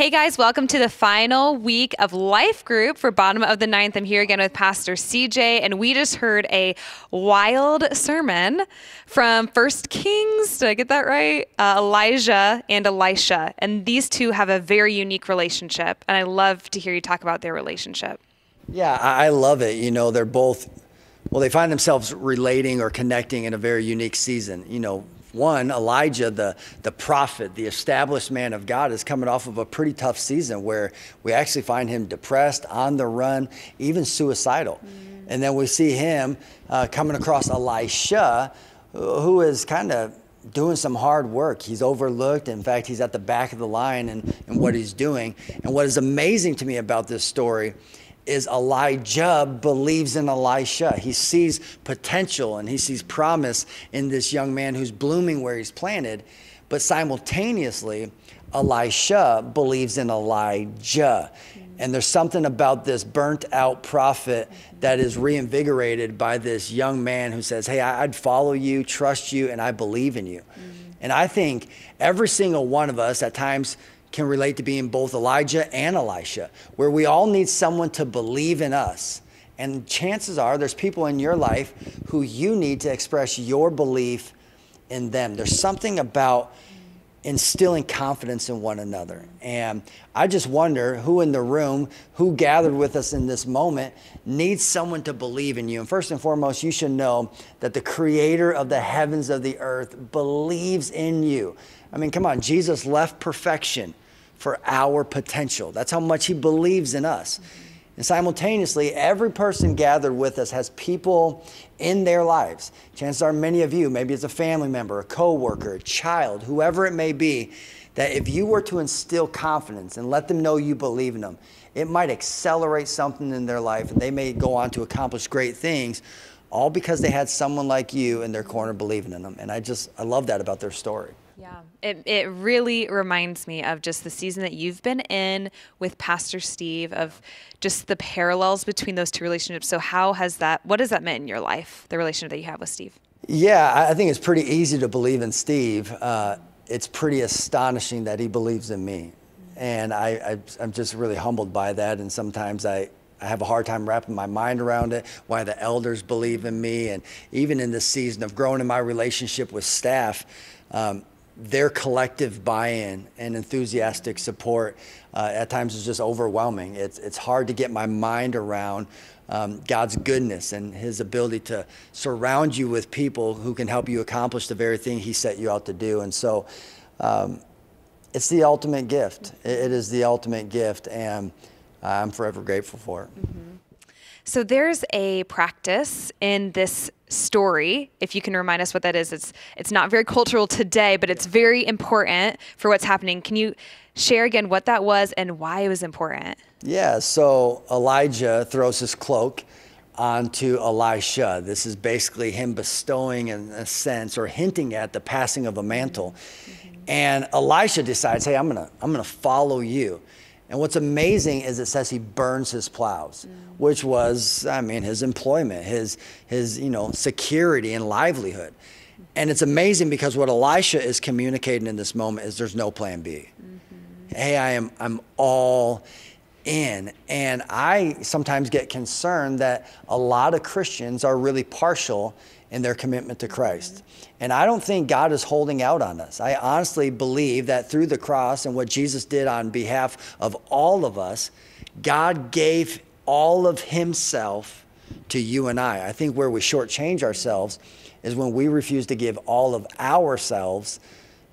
Hey guys, welcome to the final week of Life Group for Bottom of the Ninth. I'm here again with Pastor CJ, and we just heard a wild sermon from First Kings. Did I get that right? Uh, Elijah and Elisha. And these two have a very unique relationship, and I love to hear you talk about their relationship. Yeah, I love it. You know, they're both, well, they find themselves relating or connecting in a very unique season. You know, one, Elijah, the, the prophet, the established man of God, is coming off of a pretty tough season where we actually find him depressed, on the run, even suicidal. Mm. And then we see him uh, coming across Elisha, who is kind of doing some hard work. He's overlooked. In fact, he's at the back of the line in, in what he's doing. And what is amazing to me about this story is Elijah believes in Elisha. He sees potential and he sees promise in this young man who's blooming where he's planted. But simultaneously, Elisha believes in Elijah. And there's something about this burnt out prophet that is reinvigorated by this young man who says, Hey, I'd follow you, trust you, and I believe in you. Mm-hmm. And I think every single one of us at times can relate to being both Elijah and Elisha, where we all need someone to believe in us. And chances are there's people in your life who you need to express your belief in them. There's something about instilling confidence in one another. And I just wonder who in the room, who gathered with us in this moment, needs someone to believe in you. And first and foremost, you should know that the creator of the heavens of the earth believes in you. I mean, come on, Jesus left perfection for our potential. That's how much he believes in us. Mm-hmm. And simultaneously, every person gathered with us has people in their lives. Chances are many of you, maybe it's a family member, a coworker, a child, whoever it may be, that if you were to instill confidence and let them know you believe in them, it might accelerate something in their life and they may go on to accomplish great things all because they had someone like you in their corner believing in them. And I just I love that about their story. Yeah, it, it really reminds me of just the season that you've been in with Pastor Steve, of just the parallels between those two relationships. So, how has that, what has that meant in your life, the relationship that you have with Steve? Yeah, I think it's pretty easy to believe in Steve. Uh, it's pretty astonishing that he believes in me. And I, I, am just really humbled by that. And sometimes I, I have a hard time wrapping my mind around it, why the elders believe in me. And even in this season of growing in my relationship with staff, um, their collective buy-in and enthusiastic support uh, at times is just overwhelming. It's, it's hard to get my mind around um, God's goodness and His ability to surround you with people who can help you accomplish the very thing He set you out to do. And so um, it's the ultimate gift. it is the ultimate gift, and I'm forever grateful for it. Mm-hmm. So there's a practice in this story. If you can remind us what that is, it's it's not very cultural today, but it's very important for what's happening. Can you share again what that was and why it was important? Yeah. So Elijah throws his cloak onto Elisha. This is basically him bestowing, in a sense, or hinting at the passing of a mantle. Mm-hmm. And Elisha decides, "Hey, I'm gonna I'm gonna follow you." And what's amazing is it says he burns his plows, mm. which was, I mean, his employment, his, his, you know, security and livelihood. And it's amazing because what Elisha is communicating in this moment is there's no plan B. Mm-hmm. Hey, I am, I'm all in. And I sometimes get concerned that a lot of Christians are really partial in their commitment to Christ. And I don't think God is holding out on us. I honestly believe that through the cross and what Jesus did on behalf of all of us, God gave all of Himself to you and I. I think where we shortchange ourselves is when we refuse to give all of ourselves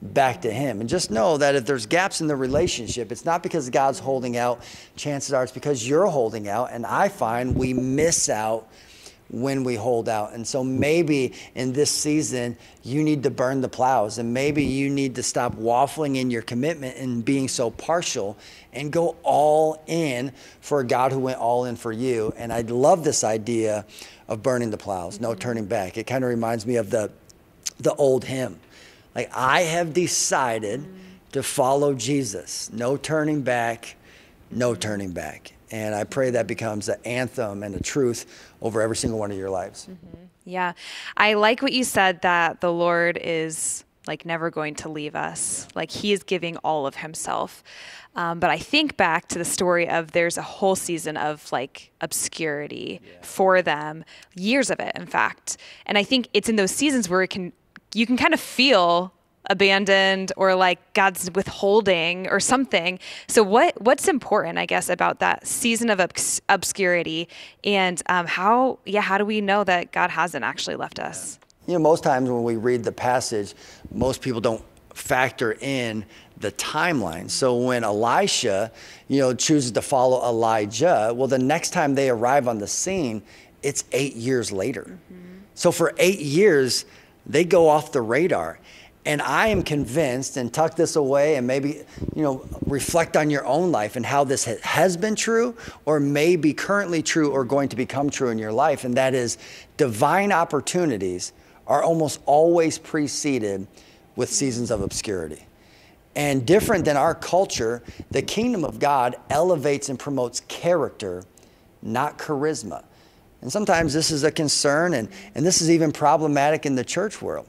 back to Him. And just know that if there's gaps in the relationship, it's not because God's holding out. Chances are it's because you're holding out. And I find we miss out when we hold out. And so maybe in this season, you need to burn the plows and maybe you need to stop waffling in your commitment and being so partial and go all in for a God who went all in for you. And I love this idea of burning the plows, no mm-hmm. turning back. It kind of reminds me of the, the old hymn. Like, I have decided mm. to follow Jesus, no turning back, no turning back. And I pray that becomes an anthem and a truth over every single one of your lives. Mm-hmm. Yeah. I like what you said that the Lord is like never going to leave us. Like he is giving all of himself. Um, but I think back to the story of there's a whole season of like obscurity yeah. for them, years of it, in fact. And I think it's in those seasons where it can you can kind of feel abandoned or like God's withholding or something. So what what's important, I guess, about that season of obs- obscurity and um, how yeah how do we know that God hasn't actually left us? You know, most times when we read the passage, most people don't factor in the timeline. So when Elisha, you know, chooses to follow Elijah, well, the next time they arrive on the scene, it's eight years later. Mm-hmm. So for eight years, they go off the radar. And I am convinced, and tuck this away and maybe, you know, reflect on your own life and how this has been true or may be currently true or going to become true in your life. And that is divine opportunities are almost always preceded with seasons of obscurity. And different than our culture, the kingdom of God elevates and promotes character, not charisma. And sometimes this is a concern, and, and this is even problematic in the church world.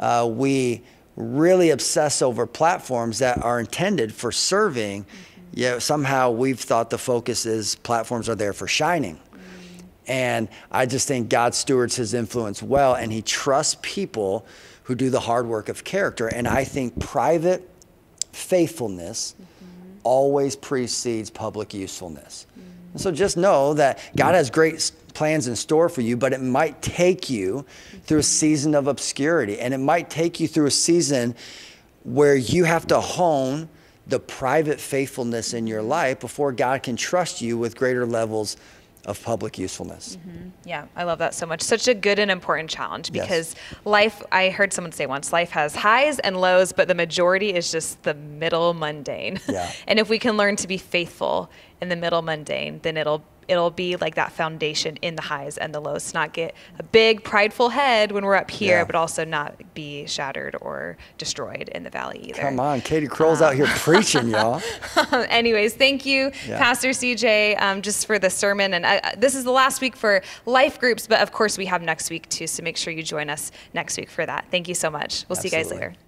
Uh, we really obsess over platforms that are intended for serving, mm-hmm. yet somehow we've thought the focus is platforms are there for shining. Mm-hmm. And I just think God stewards his influence well, and he trusts people who do the hard work of character. And I think private faithfulness mm-hmm. always precedes public usefulness. Mm-hmm. So just know that God has great plans in store for you, but it might take you through a season of obscurity. And it might take you through a season where you have to hone the private faithfulness in your life before God can trust you with greater levels of public usefulness. Mm-hmm. Yeah, I love that so much. Such a good and important challenge because yes. life, I heard someone say once, life has highs and lows, but the majority is just the middle mundane. Yeah. and if we can learn to be faithful in the middle mundane, then it'll it'll be like that foundation in the highs and the lows not get a big prideful head when we're up here, yeah. but also not be shattered or destroyed in the valley either. Come on, Katie Kroll's um, out here preaching, y'all. Anyways, thank you, yeah. Pastor CJ, um, just for the sermon. And uh, this is the last week for life groups, but of course we have next week too, so make sure you join us next week for that. Thank you so much. We'll Absolutely. see you guys later.